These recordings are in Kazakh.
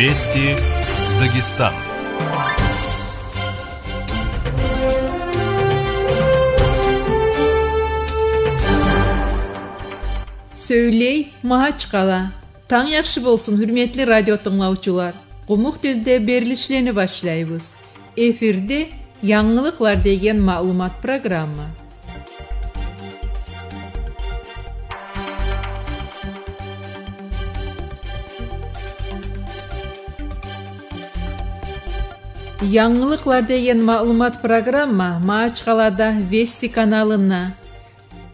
Вести Дагестан. Сөйлей магач кала. Таң яхшы болсун, хүрметли радио тыңлаучулар. Кумук тилде берилишlerini башлайбыз. Эфирде Яңылыклар деген маалымат программа. Деген маалымат программа Мач қалада Вести каналына.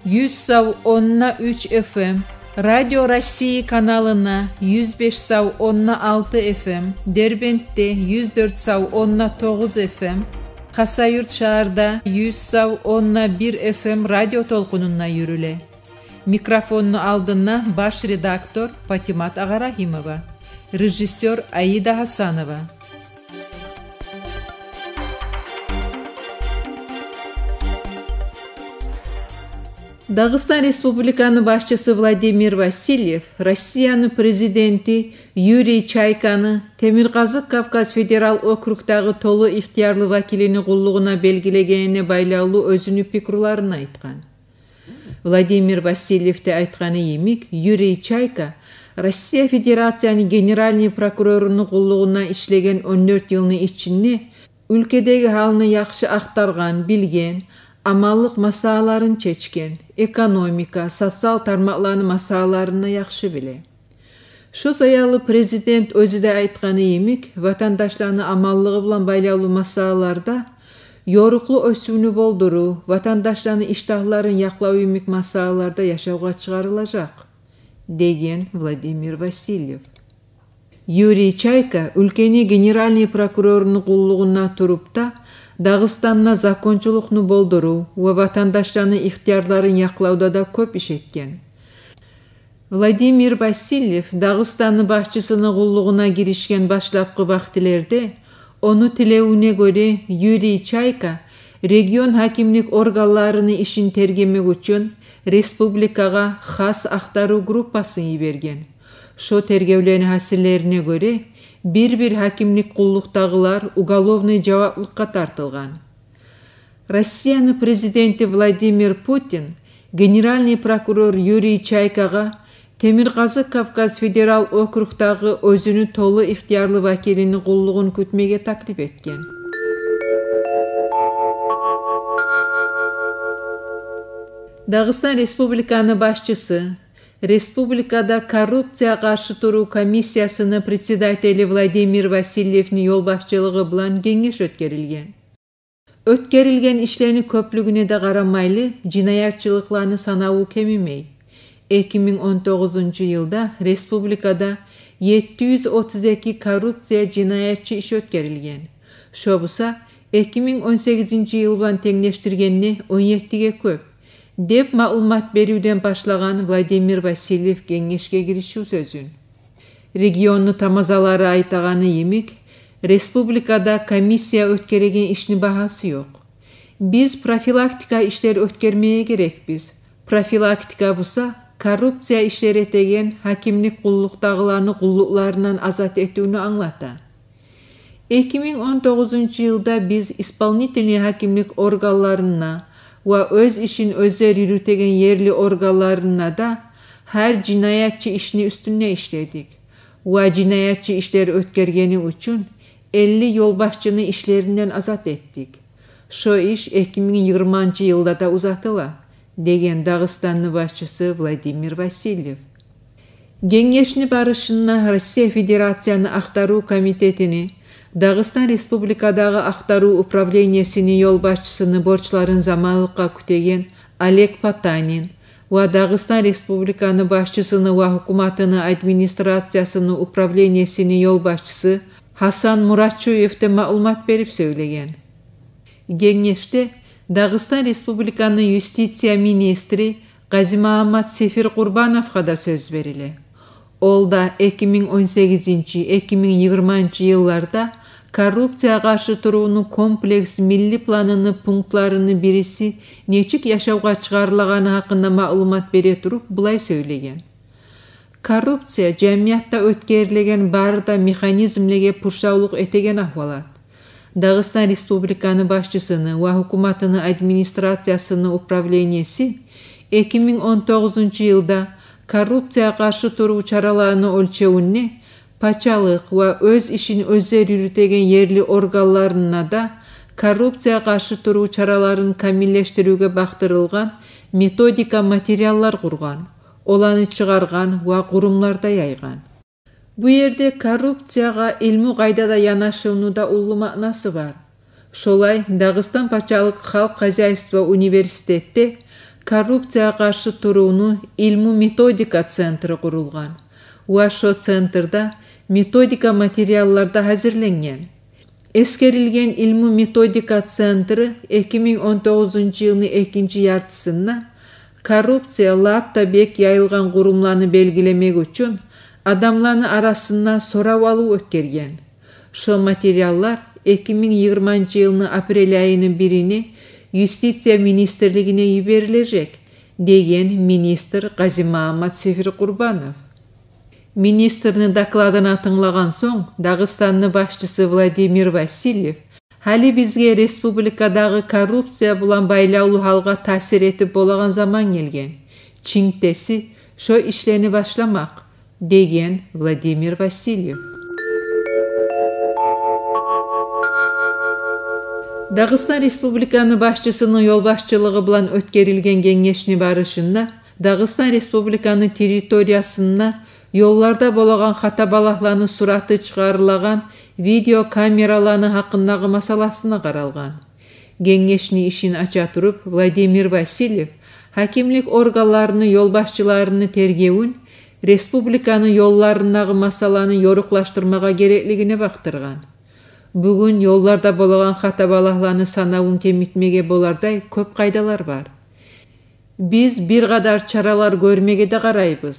100.3 FM, Радио России каналына 105.6 FM, Дербентте 104.9 FM, Хасайурт шаарда 100.1 FM радио толкунуна юрүле. Микрофонну алдына баш редактор Патимат Агарахимова, режиссер Аида Хасанова. Дагыстан Республиканы башчысы Владимир Васильев, Россияны президенти Юрий Чайканы Темирказык Кавказ федерал округтагы толу ихтиярлы вакилини куллугуна белгилегенине байлаулуу өзүнүн пикирларын айткан. Владимир Васильевте айтканы эмик Юрий Чайка Россия Федерациянын генеральный прокурорунун куллугуна иштеген 14 жылдын ичинде ülkedегі халны яқшы ақтарған, билген, amallıq masallarını çeçkin, ekonomika, sosial tarmoqlarni masalalarini yaxshi bilir. Shu zayalı prezident o'zi də aytqanı yemik, vətəndaşlarını amallığı bilan baylalı masallarda yoruqlu ösümünü bolduru, vətəndaşlarını iştahların yaqlav yemik masallarda yaşavğa çıxarılacaq, deyin Vladimir Vasilyev. Yuriy Çayka ülkenin generalni prokurorunun qulluğuna turub da, Дагыстанна закончулукну болдуруу ва ватандаштардын ихтиярларын яклауда да көп иш эткен. Владимир Васильев Дагыстанын башчысынын куллугуна киришкен башлапкы вактилерде ону тилеуүнө көрө Юрий Чайка регион хакимлик органларынын ишин тергемек үчүн республикага хас актаруу группасын ийберген. Шо тергөөлөрдүн хасилерине көрө бир-бир хакимлик куллуктагылар уголовный жабаптылыкка тартылган. Россиянын президенти Владимир Путин генеральный прокурор Юрий Чайкага Темирказы Кавказ федерал округтагы өзүнүн толу ихтиярлы вакилинин куллугун күтмеге таклиф эткен. Дагыстан Республиканы башчысы республикада коррупция каршы туруу комиссиясынын председатели vladimir vasiliyevning yo'l boshchiligi bilan kengash o'tkarilgan o'tkarilgan ishlarni ko'pligiнa дa qaramayli jinoyatchiliklarni sanai kemimay iki ming o'n tо'уzунчу yilda respublikada yetti yuz o'tуz эki korrupsiya jinoyatchi ish o'tkarilgan shobisa эки миң он сегизинчи жыл bilan теңдештиргенде он жетиге көп. Деп маалымат берүүдөн башлаган Владимир Васильев кеңешке киришүү сөзүн. Регионну тамазалары айтаганы эмик, республикада комиссия өткөрген ишнин баасы жок. Биз профилактика иштер өткөрмее керекпиз. Профилактика буса коррупция иштери деген хакимлик куллуктагыларны куллукларынан азат этүүнү аңлата. 2019 жылда биз исполнительный хакимлик органларына və öz işin özü yürüt edən yerli orqanlarına da hər cinayətçi işini üstünə işlədik. Və cinayətçi işləri ötkərgəni üçün 50 yolbaşçını işlerindən azad etdik. Şu iş 2020-cı ildə də uzatıla, deyən Dağıstanlı başçısı Vladimir Vasilyev. Gengeşni barışına Rusiya Federasiyanı Axtaru Komitetini Дагыстан Республикадагы актаруу управлениясынын жол башчысынын борчуларын заманлыкка күтеген Олег Потанин ва Дагыстан Республиканы башчысыны ва укматынын администрациясынын управлениясынын жол башчысы Хасан Муратчуевте маалымат берип сөйлөгөн. Кеңеште Дагыстан Республиканын юстиция министри Гази Махаммад Сефир Курбановго да сөз бериле. Ол да 2018-2020 жылдарда коррупция каршы туруунун комплекс милли планынын пунктларынын бириси нечик жашоого чыгарылаганы хакында маалымат бере туруп былай сөйлөгөн коррупция жамиятта өткерилеген баары да механизмлеге пуршаулук этеген ахвалат дагыстан республиканы башчысыны ва хукуматыны администрациясыны управленияси 2019 жылда коррупцияга каршы туруу чараларны өлчөүүнө пачалык ва өз ишин өздөрү жүрүтеген yerli органдарына да коррупцияга каршы туруу чараларын камиллештирүүгө бактырылган методика материаллар курган оланы чыгарган ва курумларда яйган. Бу жерде коррупцияга илму кайдада янашуунуда улуу маанасы бар. Ошолай дагыстан пачалык халк хозяйство университетте коррупцияга каршы турууну илму методика центри курулган. Ва ошол центрда методика материалларда азирленген эскерилген илму методика он тогузунчу жылдын экинчи жартысында коррупция лапта бек яйылган курумларны белгилемек үчүн адамларны арасына сурап алуу өткөргөн ошол миң жыйырманчы жылдын апрель айынын бирини юстиция министрлигине жиберилежек деген министр газимаамат сефир курбанов. Министрдин докладын тыңлаган соң дагыстандын башчысы владимир васильев али бизге республикадагы коррупция булан байлаулуу халга таасир этип болаган заман келген. Чиңтеси ошо ишлерни башламак деген владимир васильев. Дагыстан республиканы башчысынын башчылыгы менен өткөрүлгөн кеңешни барышында дагыстан республиканын жолларда болгон хата балакларнын сураты чыгарылаган видео камераларны хакындагы масаласына каралган кеңешни ишин ача туруп владимир васильев хакимлик органдарынын жол башчыларынын тергөөүн республиканын жолларындагы масаланы жоруклаштырмага керектигине бактырган бүгүн жолларда болгон хата балакларны санабын кемитмеге болардай көп кайдалар бар биз бир кадар чаралар көрмөгө да карайбыз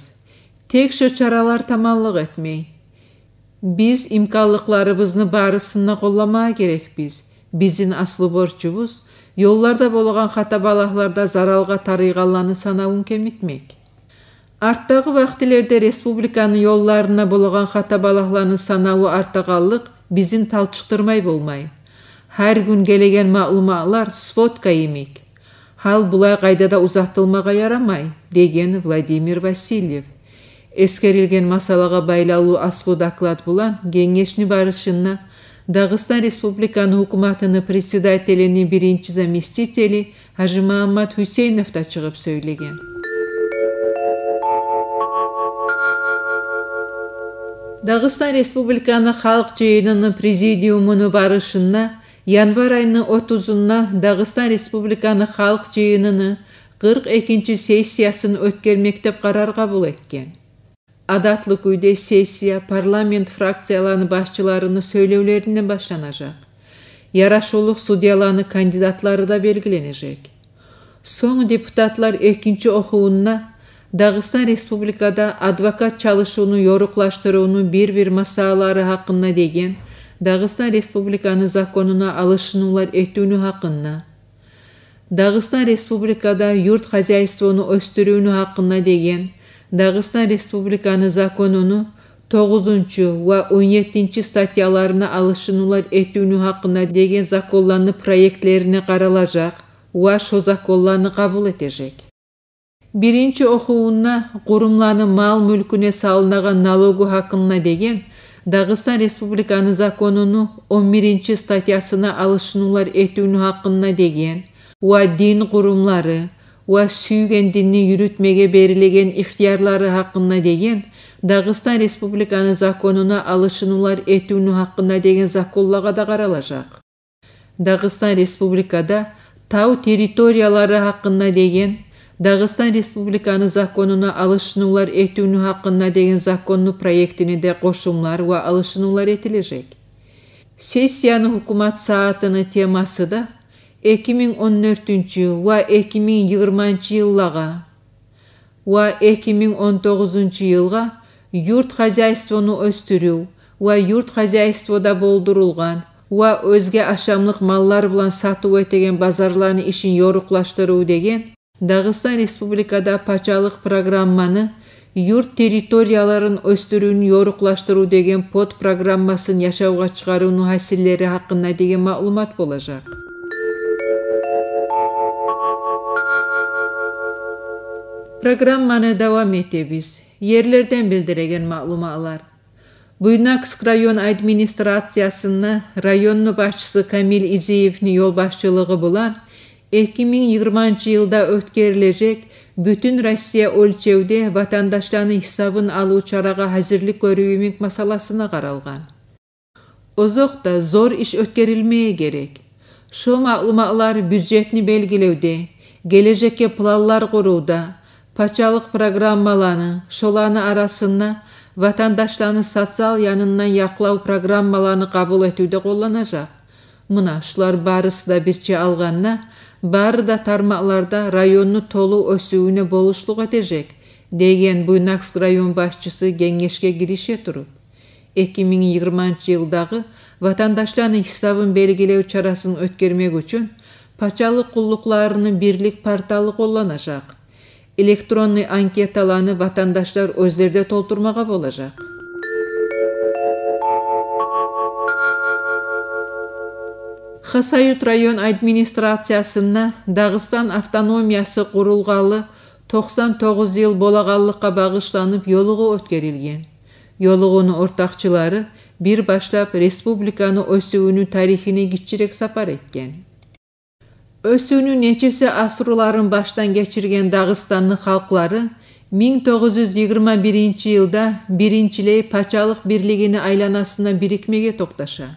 тек чаралар таманлык этмей. Биз имканлыкларыбызды баарысына колдомоо керекпиз биздин асыл борчубуз жолларда болгон хата балакларда заралга тарыйганларны санабын кемитмек. Арттагы вактилерде республиканын жолларына болгон хата балакларнын санабы артаганлык биздин талчыктырмай болмай. Ар күн келеген маалыматлар сводка эмик ал булай кайдада узатылмага ярамай деген владимир васильев. Эскерилген масалага байлаулуу аслуу доклад булан кеңешни барышына дагыстан республиканын укматынын председателинин биринчи заместители ажымаамат хусейнов да чыгып сөйлөгөн дагыстан республиканы халк жыйынынын президиумуну барышына январь айынын отузунда дагыстан республиканы жыйынынын кырк экинчи сессиясын өткөрмек деп карар кабыл адаттуу күйдө сессия парламент фракцияларынын башчыларынын сөйлөөлөрүнөн башталажак ярашуулук судьяларнын кандидатлары да белгиленежек соң депутатлар экинчи окуунда дагыстан республикада адвокат чалышууну жоруклаштыруунун бир бир масалалары хакында деген дагыстан республиканын законуна алышынуулар этүүнү хакында дагыстан республикада юрт өстүрүүнү хакында деген дагыстан республиканын законуну тогузунчу ва он жетинчи статьяларына алышынуулар этүүнү хакында деген законларнын проектлерине каралажак ва ошол законларны кабыл этежек биринчи окуунда курумларнын мал мүлкүнө салынаган налогу хакына деген дагыстан республиканын законунун он биринчи статьясына алышынуулар этүүнү хакына деген уа уа динни үйрітмеге берілеген ихтиярлары хақына деген дағыстан республиканы законуна алышынулар етуіні хақына деген законлаға да қаралажақ дағыстан республикада тау территориялары хақына деген дағыстан республиканы Законуна алышынулар етуіні хақына деген законну проектіне де қошымлар уа алышынулар етілежек сессияны үкімат саатыны темасы да 2014 va 2020 yillarga va 2019 yilga yurt xo'jaystvini o'stiruv va yurt xo'jaystvida bo'ldirilgan va o'zga ашамлык маллар bilan sotib өтөген bozorlarni ишин yo'riqlashtiruv degan dag'iston respublikada пачалык programmani yurt территорияларын өстүрүүнү yo'riqlashtiruv degan pod programmasini yashovga chiqaruvni hasillari haqida degan ma'lumot программаны давам этебиз ерлерден билдиреген маалыматлар буйнакск район администрациясына районну башчысы камил башчылыгы булан эки миң жыйырманчы жылда өткөрүлэжек бүтүн россия өлчөүдө ватандаштардын хисабын алуу чарага азирлик көрүүмүк масаласына каралган озокто зор иш өткөрүлмее керек ошол маалыматлар бюджетни белгилөөдө келечекке планлар пачалык программаланы шоланы арасында ватандаштардын социал янынан яклау программаларын кабыл этүүдө колдонажак мына ушулар баарысы да бирче алганда баары да тармакларда районну толуу өсүүнө болушлук этежек деген буйнакск район кирише туруп эки миң жыйырманчы жылдагы ватандаштардын хисабын белгилөө чарасын өткөрмөк үчүн elektronniy anketalarni vatandoshlar o'zlarida to'ldirmoqqa bo'lajak Хасают район администрациясына Дағыстан автономиясы құрылғалы 99 ел болағалыққа бағышланып yoluğu өткерілген. Yoluğunu ortaqçıları bir başlap respublikаны өсуінің тарихini gitçirek сапар etken. Өсүүнүн нечесе асырууларын баштан тогуз жүз жыйырма биринчи жылда биринчилей пачалык бирлигинин айланасына бирикмеге токташа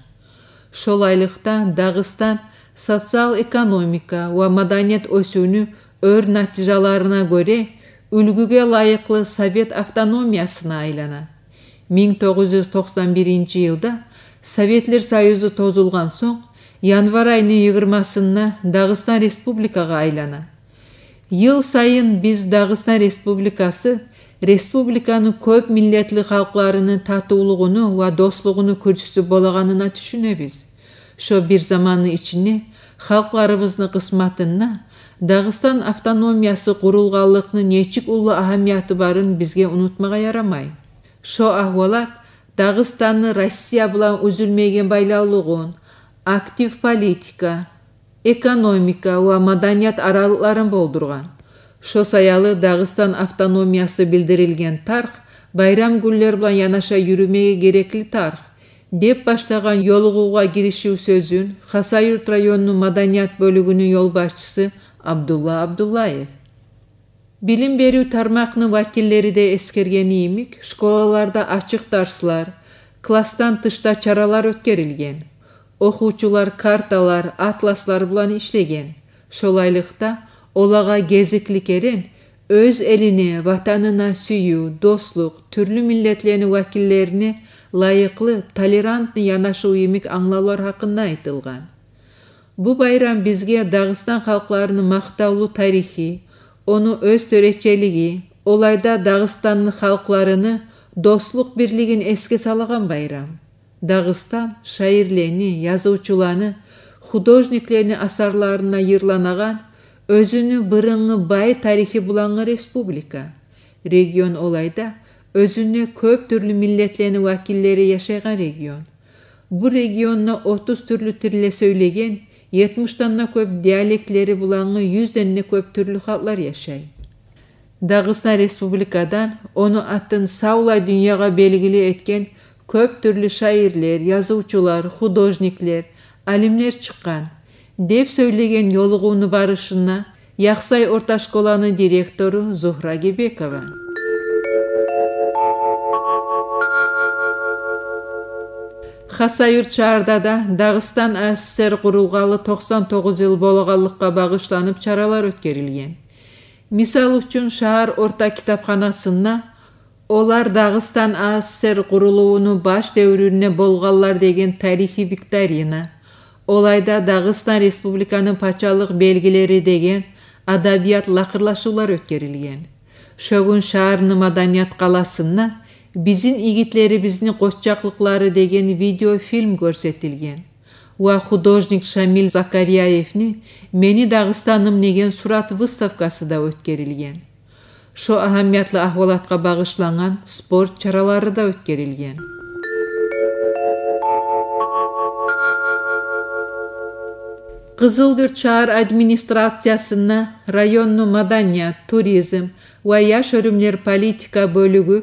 ошол айлыкта дагыстан социал экономика ва маданият өсүүнү өр натыйжаларына көрө үлгүгө ылайыклуу совет автономиясына айлана миң тогуз жүз токсон биринчи жылда советлер союзу тозулган соң январь айынын жыйырмасына дагыстан республикага айлана. Жыл сайын биз дагыстан республикасы республиканын көп миллетлүү калкларынын татуулугуну ва достугуну көрчүсү болгонуна түшүнөбүз ошо бир замандын ичинде халкларыбыздын кысматына дагыстан автономиясы курулганлыктын нечик улуу аhamiyati барын бизге унутмага ярамай. Ошо ахвалат дагыстандын россия билан үзүлмөгөн байлаулугун актив политика. Экономика. Ва маданият аралыкларын болдурган ошо саялы дагыстан автономиясы билдирилген тарх байрам гүллөр билан янаша жүрүмеге керектүү тарх деп баштаган жолугууга киришүү сөзүн хасаюрт районунун маданият бөлүгүнүн жол башчысы абдулла абдуллаев. Билим берүү тармакынын вакилдери да эскерген иймик школаларда ачык дарслар класстан тышта чаралар өткөрүлген окуучулар карталар атласлар билан иштеген ошол айлыкта олага кезиклик эрен өз элине ватанына сүйүү достук түрлүү миллетлердин вакилдерине ылайыклуу толерантный янашуу эмик аңлаулар хакында айтылган бул байрам бизге дагыстан калкларынын мактаулуу тарихи ону өз төрөчөлүги олайда дагыстандын халкларыны достук бирлигин эске салган байрам дагыстан шайырлени жазуучуларны художниклерни асарларына йырланаган өзүнү бырыңы бай тарихи булаңы республика. Регион олайда өзүнө көп түрлүү миллетлердин вакилдери жашаган регион. Региондо отуз түрлүү тилде сөйлөгөн жетимиштен да көп диалектлери булаңы жүздөн да көп түрлүү халклар жашайт дагыстан республикадан ону атын саулай дүйнөгө белгилүү эткен көп түрлүү шайырлер жазуучулар художниктер алимдер чыккан. Деп сөйлөгөн жолугууну барышына яксай орто школанын директору зухра кебекова хасаюрт шаарда да дагыстан асср курулгалы токсон тогуз жыл болгонлукка багышланып чаралар өткөрүлгөн мисалы үчүн шаар орто китапканасына Олар Дагыстан АССР курулуунун баш дәврүнө болғалар деген тарихи викторина. Олайда Дагыстан Республиканын пачалык белгилери деген адабият лакырлашуулар өткөрүлгөн. Шөгүн шаарынын маданият каласына биздин игитлерибиздин кошчаклыклары деген видеофильм көрсөтүлгөн. Уа художник Шамил Закарияевни «Мени Дагыстаным» деген сурат выставкасы да өткөрүлгөн шо аһамиятлы ахвалатка багышланган спорт чаралары да өткөрүлгөн Кызылдүрт шаар администрациясына районну маданият, туризм ва яш политика бөлүгү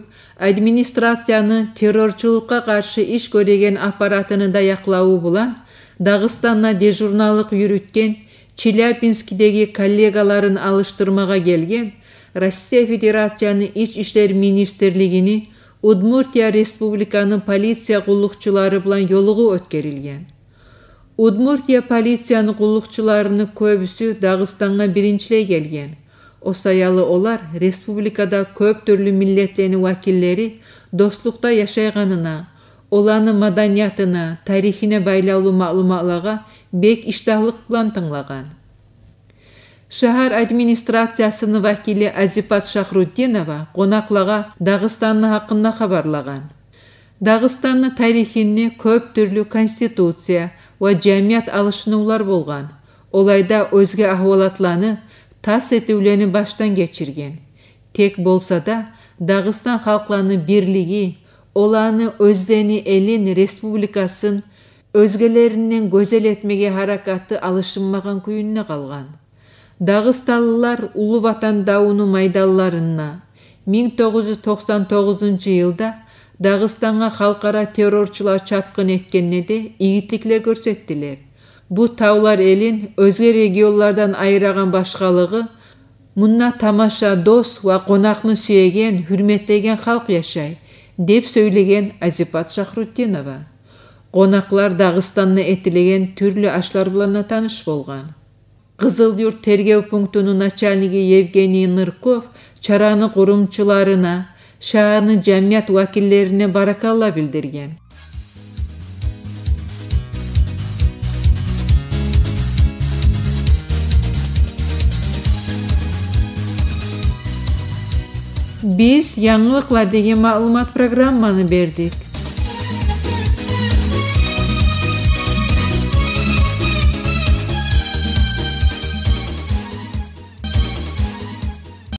администрацияны террорчулукка каршы иш көрөгөн аппаратыны даяклоо булан Дагыстанна дежурналык жүрүткөн Челябинскидеги коллегаларын алыштырмага келген Rossiya Federasiyanı İç İşlər Ministerligini Udmurtiya Respublikanın polisiya qulluqçuları bilan yoluğu ötkerilgen. Udmurtiya polisiyanı qulluqçularını köbüsü Dağıstanğa birinciliyə gelgen. O sayalı olar respublikada köp türlü milletlerini vakilleri dostluqda yaşayğanına, olanı madaniyatına, tarixinə baylaulu məlumatlara bek iştahlıq bilan tınlağan. Шаар администрациясынын вакили Азипат Шахрутдинова конаклага Дагыстандын хакында кабарлаган. Дагыстандын тарихини көп түрлүү конституция ва жамият алышынуулар болгон. Олайда өзге ахвалатланы тас этүүлөрүнү баштан кечирген. Тек болса да Дагыстан халкларынын бирлиги, оланы өздени элин республикасын өзгелеринен көзөл этмеге харакаты алышынмаган күйүнө калган. Дагысталылар Улуу Ватан дауыны майдалларына 1999 жылда Дагыстанга халкара террорчулар чапкын эткенде ийгиттиклер көрсөттүлөр. Бу таулар элин өзге регионлардан айыраган башкалыгы мунна тамаша дос ва конакны сүйеген, хүрметтеген халк жашай, деп сөйлеген Азипат Шахрутдинова. Конаклар Дагыстанны этилеген түрлүү ашлар менен болгон. Кызыл юрт тергөө пунктунун начальниги Евгений Нырков чараны курумчуларына, шааны жамият вакилдерине баракалла билдирген. Биз жаңылыклар деген маалымат программаны бердик.